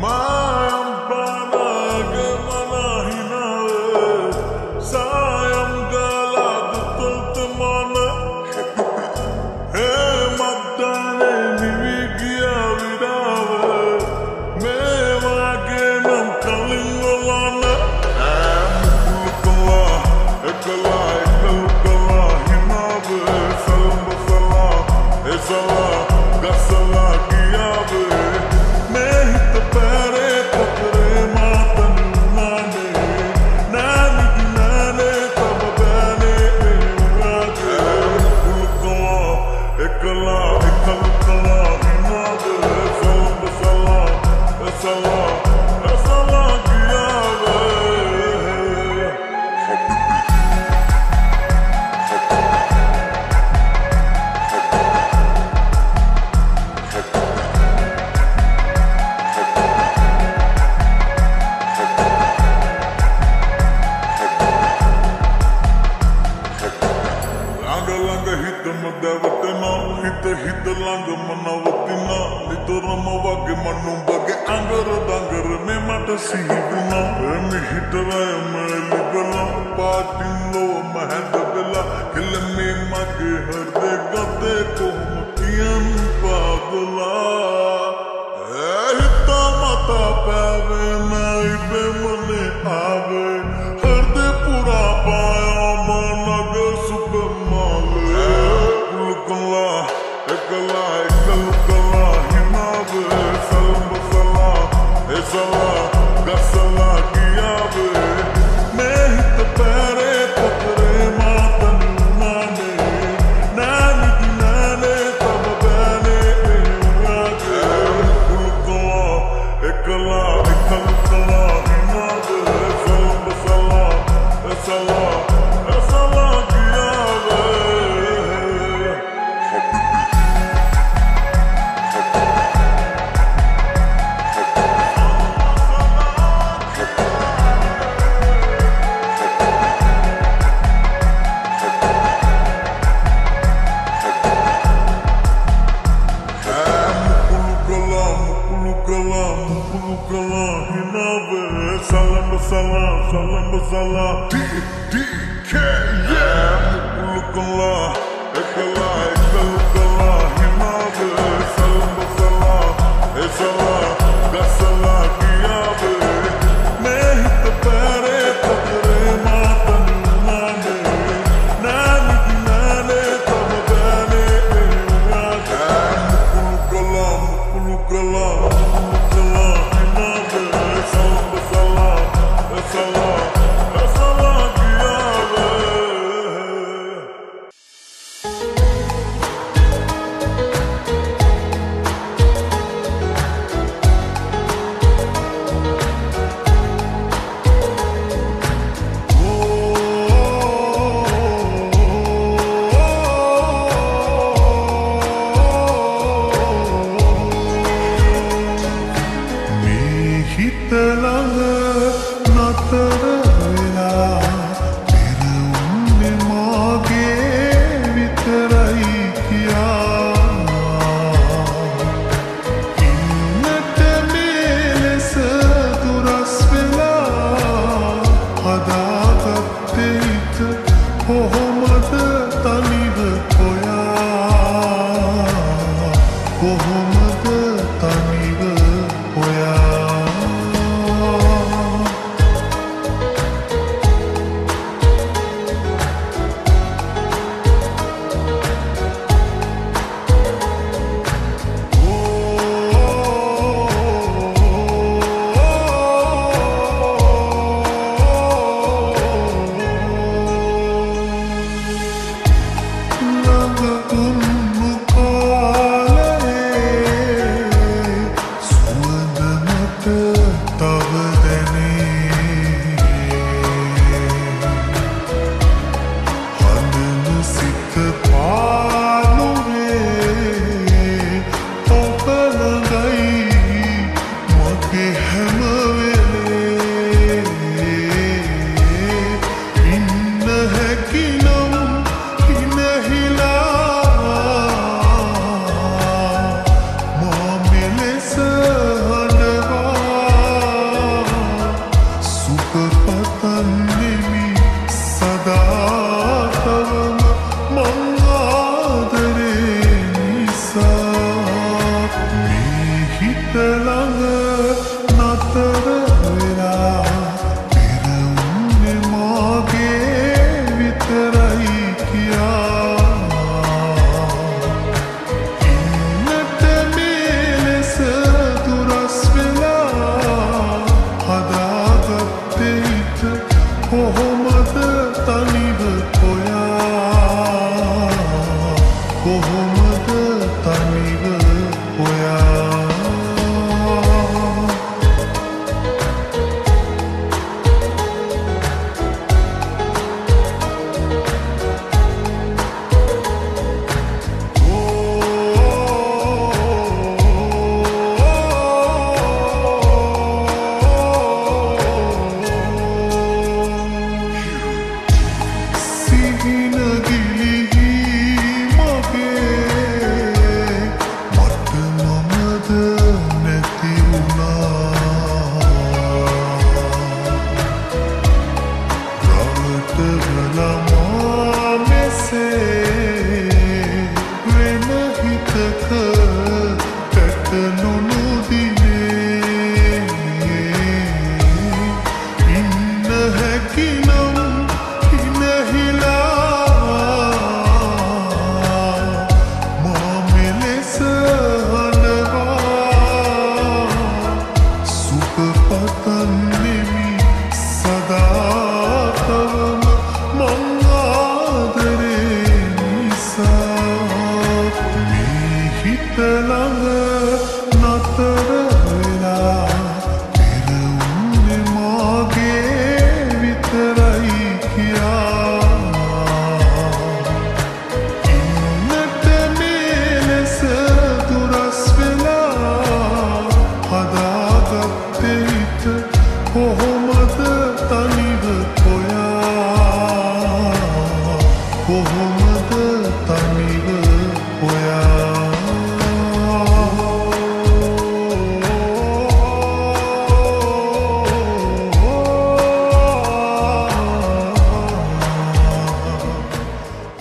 My see you belong. Let me hit the line, man. Salam, salam, salam, D, D,